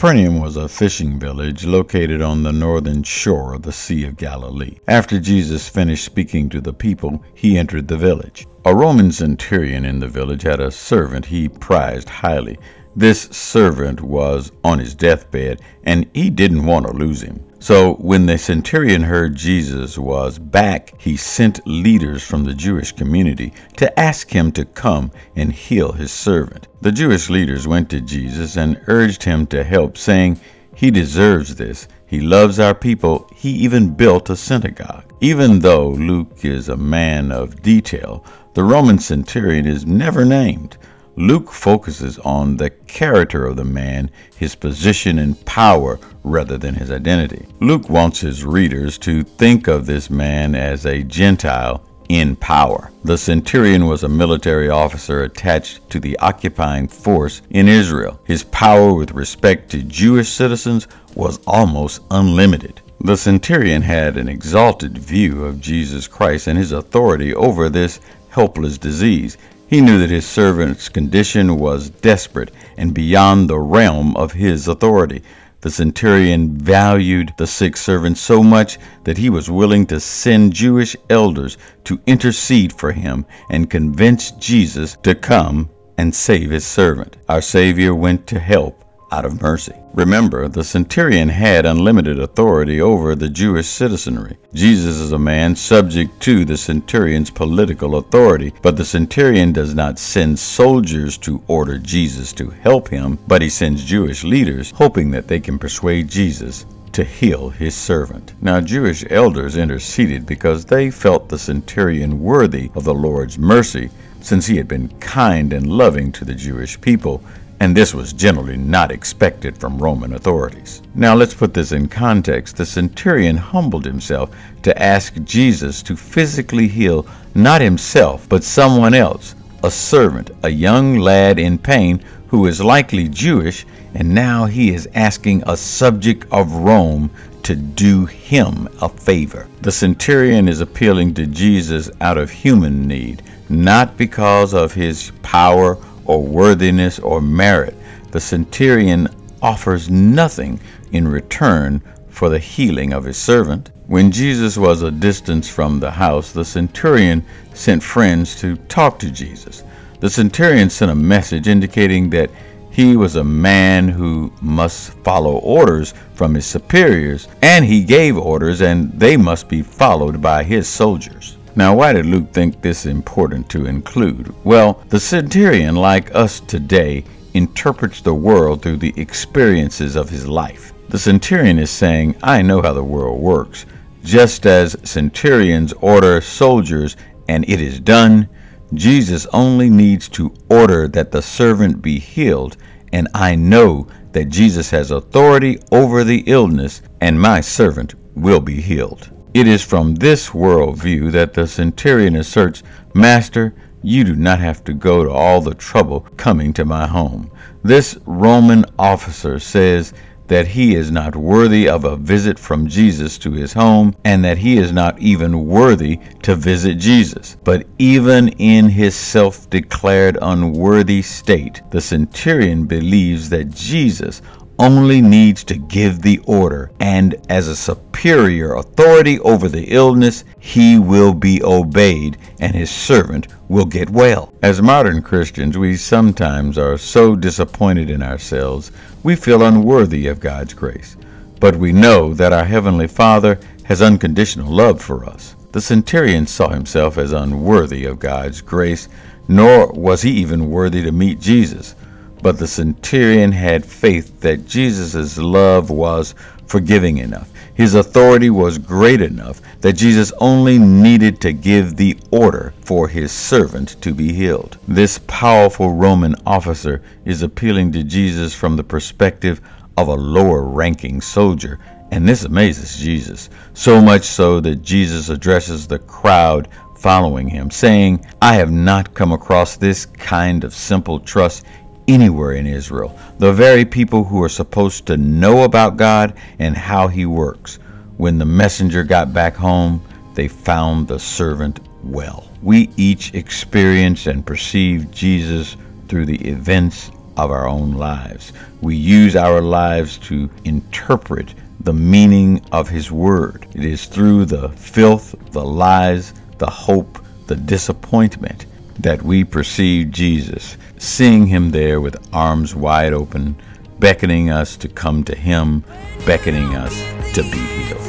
Capernaum was a fishing village located on the northern shore of the Sea of Galilee. After Jesus finished speaking to the people, he entered the village. A Roman centurion in the village had a servant he prized highly. This servant was on his deathbed, and he didn't want to lose him. So when the centurion heard Jesus was back, he sent leaders from the Jewish community to ask him to come and heal his servant. The Jewish leaders went to Jesus and urged him to help, saying, He deserves this. He loves our people. He even built a synagogue. Even though Luke is a man of detail, the Roman centurion is never named. Luke focuses on the character of the man, his position and power, rather than his identity. Luke wants his readers to think of this man as a Gentile in power. The centurion was a military officer attached to the occupying force in Israel. His power with respect to Jewish citizens was almost unlimited. The centurion had an exalted view of Jesus Christ and his authority over this helpless disease. He knew that his servant's condition was desperate and beyond the realm of his authority. The centurion valued the sick servant so much that he was willing to send Jewish elders to intercede for him and convince Jesus to come and save his servant. Our Savior went to help out of mercy. Remember, the centurion had unlimited authority over the Jewish citizenry. Jesus is a man subject to the centurion's political authority, but the centurion does not send soldiers to order Jesus to help him, but he sends Jewish leaders hoping that they can persuade Jesus to heal his servant. Now, Jewish elders interceded because they felt the centurion worthy of the Lord's mercy, since he had been kind and loving to the Jewish people and this was generally not expected from Roman authorities. Now let's put this in context. The centurion humbled himself to ask Jesus to physically heal not himself, but someone else, a servant, a young lad in pain who is likely Jewish, and now he is asking a subject of Rome to do him a favor. The centurion is appealing to Jesus out of human need, not because of his power or worthiness or merit. The centurion offers nothing in return for the healing of his servant. When Jesus was a distance from the house, the centurion sent friends to talk to Jesus. The centurion sent a message indicating that he was a man who must follow orders from his superiors, and he gave orders, and they must be followed by his soldiers. Now, why did Luke think this important to include? Well, the centurion, like us today, interprets the world through the experiences of his life. The centurion is saying, I know how the world works. Just as centurions order soldiers and it is done, Jesus only needs to order that the servant be healed, and I know that Jesus has authority over the illness, and my servant will be healed. It is from this worldview that the centurion asserts, Master, you do not have to go to all the trouble coming to my home. This Roman officer says that he is not worthy of a visit from Jesus to his home, and that he is not even worthy to visit Jesus. But even in his self declared unworthy state, the centurion believes that Jesus only needs to give the order, and as a superior authority over the illness, he will be obeyed, and his servant will get well. As modern Christians, we sometimes are so disappointed in ourselves, we feel unworthy of God's grace. But we know that our Heavenly Father has unconditional love for us. The centurion saw himself as unworthy of God's grace, nor was he even worthy to meet Jesus. But the centurion had faith that Jesus' love was forgiving enough. His authority was great enough that Jesus only needed to give the order for his servant to be healed. This powerful Roman officer is appealing to Jesus from the perspective of a lower ranking soldier, and this amazes Jesus, so much so that Jesus addresses the crowd following him, saying, I have not come across this kind of simple trust anywhere in Israel, the very people who are supposed to know about God and how He works. When the messenger got back home, they found the servant well. We each experience and perceive Jesus through the events of our own lives. We use our lives to interpret the meaning of His Word. It is through the filth, the lies, the hope, the disappointment that we perceive Jesus, seeing Him there with arms wide open, beckoning us to come to Him, beckoning us to be healed.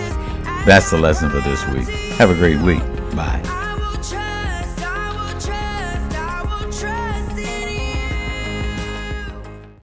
That's the lesson for this week. Have a great week. Bye.